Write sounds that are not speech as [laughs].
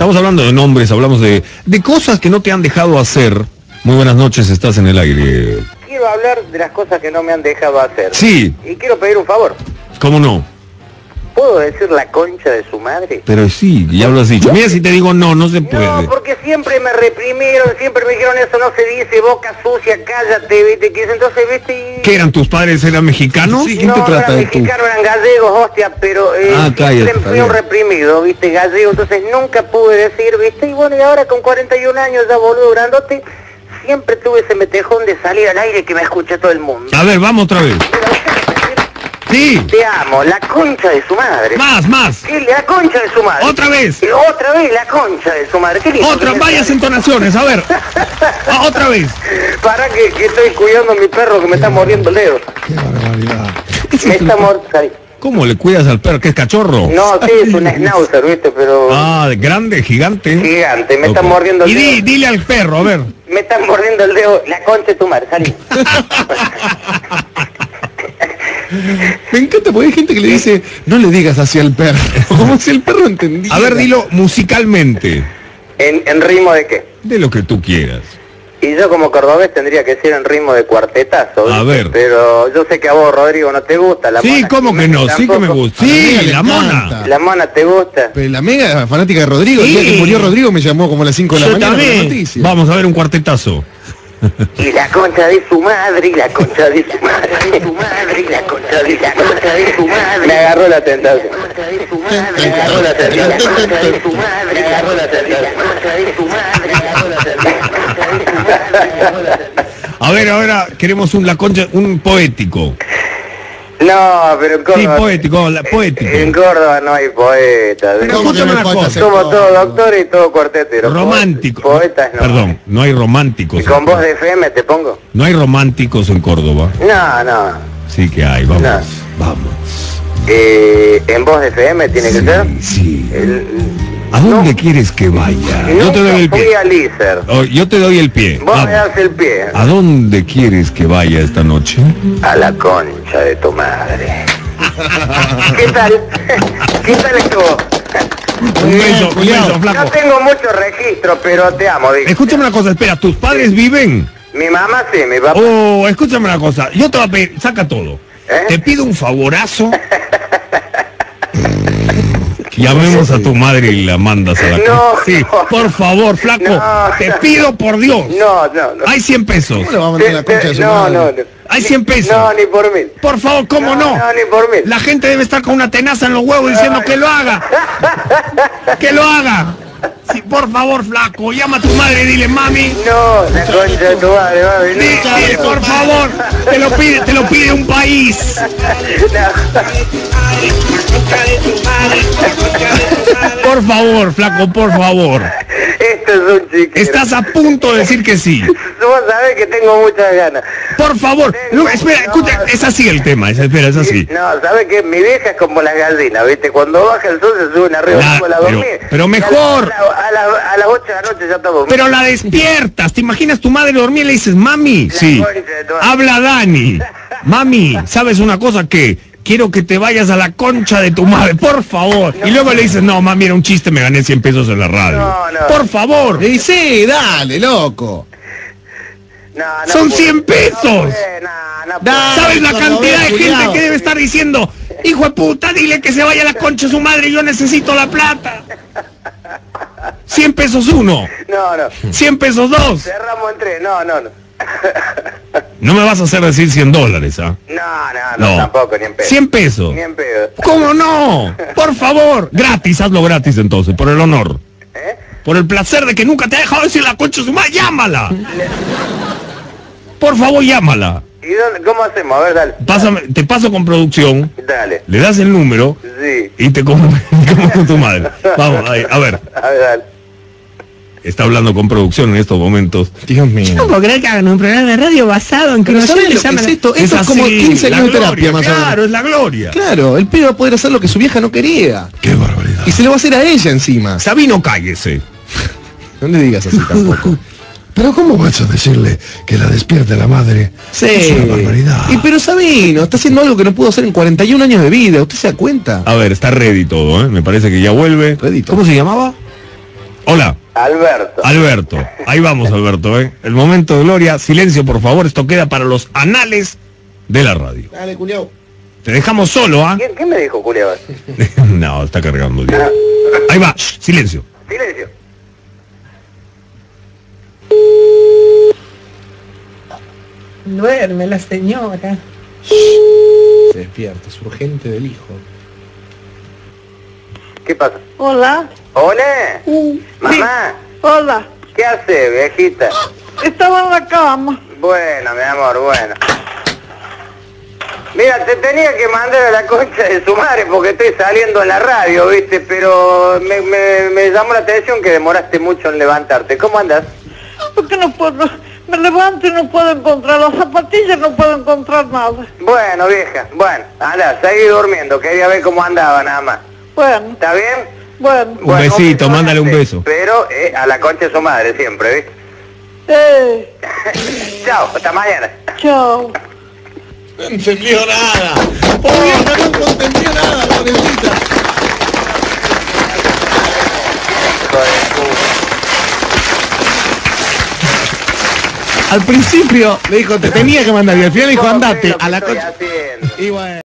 Estamos hablando de nombres, hablamos de, de cosas que no te han dejado hacer. Muy buenas noches, estás en el aire. Quiero hablar de las cosas que no me han dejado hacer. Sí, Y quiero pedir un favor. ¿cómo no? ¿Puedo decir la concha de su madre? Pero sí, ya lo has dicho. Mira si te digo no, no se No, puede. porque siempre me reprimieron, siempre me dijeron eso no se dice, boca sucia, cállate, viste, que es entonces, viste, y... ¿Qué eran tus padres? ¿Eran mexicanos? Sí. ¿quién no, te no trata eran de tú? mexicanos, eran gallegos, hostia, pero eh, Ah, siempre fui un reprimido, viste, gallego, entonces nunca pude decir, viste, y bueno, y ahora con 41 años ya boludo grandote, siempre tuve ese metejón de salir al aire que me escucha todo el mundo. A ver, vamos otra vez. [laughs] Sí, Te amo, la concha de su madre. más, más. ¿Qué? La concha de su madre. Otra vez. Y Otra vez la concha de su madre. ¿Qué Otra, que varias entonaciones, a ver. [laughs] Ah, otra vez. Para que, que estoy cuidando a mi perro que me está mordiendo el dedo. Qué barbaridad. Me está mordiendo. ¿Cómo le cuidas al perro? ¿Qué es cachorro? No, [laughs] sí, es un schnauzer, ¿viste? Pero Ah, de grande, gigante. gigante. Me está Ok. mordiendo el Y dedo. dile al perro, a ver. Me está mordiendo el dedo. La concha de tu madre, salí. [laughs] Me encanta porque hay gente que le dice, no le digas hacia el perro. [laughs] Como si el perro entendiera. A ver, dilo musicalmente. ¿En, ¿En ritmo de qué? De lo que tú quieras. Y yo como cordobés tendría que ser en ritmo de cuartetazo. A ver. Pero yo sé que a vos, Rodrigo, no te gusta la Sí, mona. ¿cómo que no? Sí que me gusta. La Sí, la mona. La mona te gusta. Pero la mega fanática de Rodrigo, el Sí. día que murió Rodrigo me llamó como a las 5 de la Yo mañana también. Vamos a ver un cuartetazo. Y la concha de su madre, y la concha de su madre, de su madre, y la concha de la concha de su madre. Me agarró la tentación. concha de su madre, me agarró la tentación. Concha de su madre, me agarró la tentación. La concha de su madre, me agarró la tentación. La concha de su madre, me agarró la tentación. A ver, ahora queremos un la concha, un poético. No, pero en Sí, Córdoba... poético, la- poético. En Córdoba no hay poetas. Pero ¿Cómo que escúchame no hay una poetas cosa. Somos todos doctores y todos cuarteteros. Romántico. Poetas no. Perdón, no hay románticos. ¿Y con voz de FM te pongo? No hay románticos en Córdoba. No, no. Sí que hay, vamos. No. Vamos. Eh, ¿En voz de FM tiene que Sí, ser? sí. El- ¿A dónde No. quieres que vaya? Yo te doy el pie. a. Oh, yo te doy el pie. Vos me das el pie. ¿A dónde quieres que vaya esta noche? A la concha de tu madre. [laughs] ¿Qué tal? [laughs] ¿Qué tal estuvo? Un beso, un beso, No flaco. tengo mucho registro, pero te amo, dice. Escúchame una cosa, espera, ¿tus padres viven? Mi mamá sí, mi papá. Oh, escúchame una cosa, yo te voy a pedir, saca todo. ¿Eh? Te pido un favorazo. [laughs] Llamemos a tu madre y la mandas a la No, casa. Sí, no. por favor, flaco, No, te pido por Dios. No, no, no. Hay 100 pesos. ¿Cómo le va a meter la concha de su no, madre? no, no. Hay 100 pesos. No, ni por mil. Por favor, ¿cómo no? No, ni por mil. La gente debe estar con una tenaza en los huevos diciendo que lo haga. Que lo haga. Sí, por favor, flaco, llama a tu madre y dile, mami, No, la concha de tu madre, mami. No, dile, por favor, te lo pide, te lo pide un país. Por favor, flaco, por favor. Esto es un chiquero. Estás a punto de decir que sí. [laughs] Vos sabés que tengo muchas ganas. Por favor. No, espera, escucha, es así el tema, es, espera, es así. No, ¿sabes qué? Mi vieja es como las gallinas, ¿viste? Cuando baja el sol se suben arriba La- la pero- dormir. pero a mejor. la- A, la- a las 8 de la noche ya está dormida. Pero la despiertas, ¿te imaginas tu madre dormir y le dices, mami? La Sí. Habla Dani. [laughs] Mami, ¿sabes una cosa que quiero que te vayas a la concha de tu madre, por favor? Y luego le dices, no, mami, era un chiste, me gané 100 pesos en la radio. No, no. Por favor. Y sí, dale, loco. No, no Son pude. 100 pesos. ¿Sabes la cantidad de gente que debe estar diciendo, hijo de puta, dile que se vaya a la concha de su madre, yo necesito la plata? 100 pesos uno, No, no. 100 pesos dos. Cerramos en tres. No, no, no. [laughs] No me vas a hacer decir 100 dólares, ¿ah? No, no, no, No. tampoco, ni en pedo. 100 pesos. Ni en pedo. ¿Cómo no? Por favor, gratis, hazlo gratis entonces, por el honor. ¿Eh? Por el placer de que nunca te ha dejado decir la concha su madre, llámala. Por favor, llámala. ¿Y dónde, cómo hacemos? A ver, dale. Pásame, te paso con producción, Dale. le das el número Sí. y te comunicamos con tu madre. Vamos, ahí, a ver, A ver, dale. Está hablando con producción en estos momentos. Dios mío. No puedo creer que hagan un programa de radio basado en que no ¿sabes le lo que llaman es esto? Esto es como así, 15 la años de gloria, terapia más o menos. Claro, es la gloria. Claro, el pibe va a poder hacer lo que su vieja no quería. Qué barbaridad. Y se le va a hacer a ella encima. Sabino, cállese. No le digas así tampoco. [laughs] Pero ¿cómo vas a decirle que la despierte la madre? Sí. Es una barbaridad. Y pero Sabino, está haciendo algo que no pudo hacer en 41 años de vida. ¿Usted se da cuenta? A ver, está ready todo, ¿eh? Me parece que ya vuelve. Redito. ¿Cómo se llamaba? Hola. Alberto. Alberto. Ahí vamos, Alberto, ¿eh? El momento de gloria. Silencio, por favor. Esto queda para los anales de la radio. Dale, culiao. Te dejamos solo, ¿ah? ¿Quién, quién me dijo, Julio? [laughs] no, está cargando ya. Ahí va. Shh, silencio. Silencio. Duerme la señora. Se despierta, es urgente del hijo. ¿Qué pasa? Hola. Hola. Mamá. Hola. ¿Qué hace, viejita? Estaba en la cama. Bueno, mi amor, bueno. Mira, te tenía que mandar a la concha de su madre porque estoy saliendo en la radio, ¿viste? Pero me, me, me llamó la atención que demoraste mucho en levantarte. ¿Cómo andas? Porque no puedo. Me levanto y no puedo encontrar las zapatillas, no puedo encontrar nada. Bueno, vieja, bueno, anda, seguí durmiendo, quería ver cómo andaba nada más. Bueno, ¿Está bien? bueno. Un besito, beso mándale un beso. Pero eh, a la concha de su madre siempre, ¿viste? Eh, [laughs] Chao, hasta mañana. chao. No entendió nada. Oh, vieja, no entendió nada, la bendita. Hijo de puta. Al principio le dijo, te tenía que mandar y al final le dijo, andate a la. Y bueno.